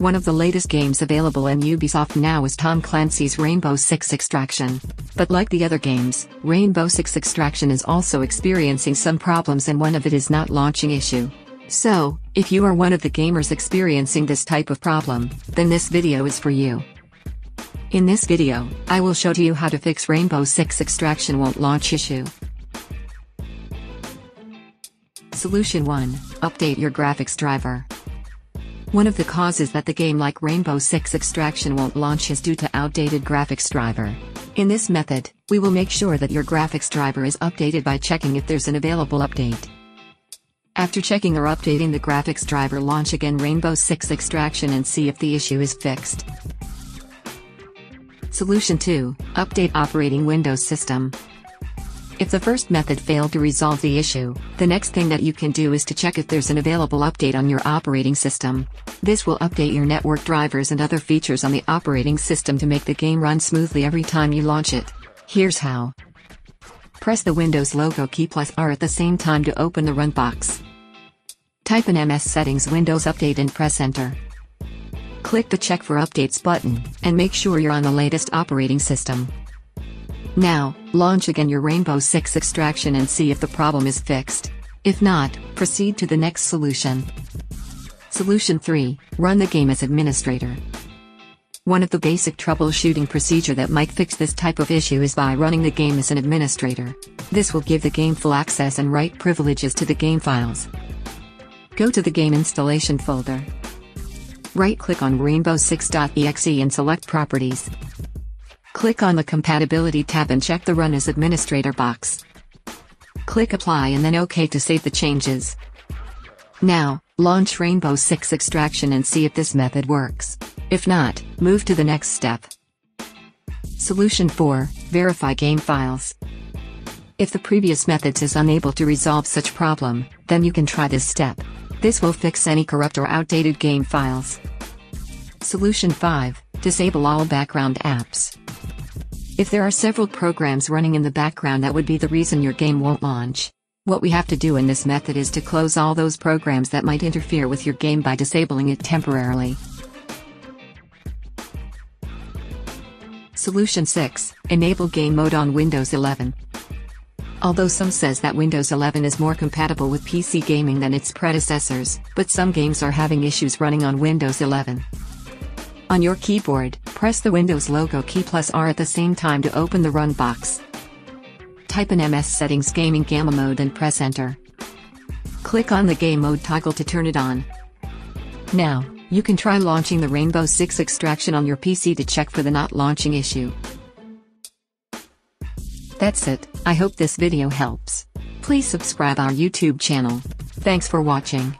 One of the latest games available in Ubisoft now is Tom Clancy's Rainbow Six Extraction. But like the other games, Rainbow Six Extraction is also experiencing some problems and one of it is not launching issue. So, if you are one of the gamers experiencing this type of problem, then this video is for you. In this video, I will show to you how to fix Rainbow Six Extraction won't launch issue. Solution 1. Update your graphics driver. One of the causes that the game like Rainbow Six Extraction won't launch is due to outdated graphics driver. In this method, we will make sure that your graphics driver is updated by checking if there's an available update. After checking or updating the graphics driver launch again Rainbow Six Extraction and see if the issue is fixed. Solution 2. Update operating Windows system. If the first method failed to resolve the issue, the next thing that you can do is to check if there's an available update on your operating system. This will update your network drivers and other features on the operating system to make the game run smoothly every time you launch it. Here's how. Press the Windows logo key plus R at the same time to open the run box. Type in MS Settings Windows Update and press Enter. Click the Check for Updates button, and make sure you're on the latest operating system. Now, launch again your Rainbow Six extraction and see if the problem is fixed. If not, proceed to the next solution. Solution 3. Run the game as administrator. One of the basic troubleshooting procedure that might fix this type of issue is by running the game as an administrator. This will give the game full access and write privileges to the game files. Go to the game installation folder. Right-click on rainbow6.exe and select Properties. Click on the Compatibility tab and check the Run as Administrator box. Click Apply and then OK to save the changes. Now, launch Rainbow Six Extraction and see if this method works. If not, move to the next step. Solution 4. Verify game files. If the previous methods is unable to resolve such problem, then you can try this step. This will fix any corrupt or outdated game files. Solution 5. Disable all background apps. If there are several programs running in the background that would be the reason your game won't launch. What we have to do in this method is to close all those programs that might interfere with your game by disabling it temporarily. Solution 6. Enable game mode on Windows 11. Although some says that Windows 11 is more compatible with PC gaming than its predecessors, but some games are having issues running on Windows 11. On your keyboard, press the Windows logo key plus R at the same time to open the run box. Type in MS Settings Gaming Game Mode and press Enter. Click on the Game Mode toggle to turn it on. Now, you can try launching the Rainbow Six extraction on your PC to check for the not launching issue. That's it, I hope this video helps. Please subscribe our YouTube channel. Thanks for watching.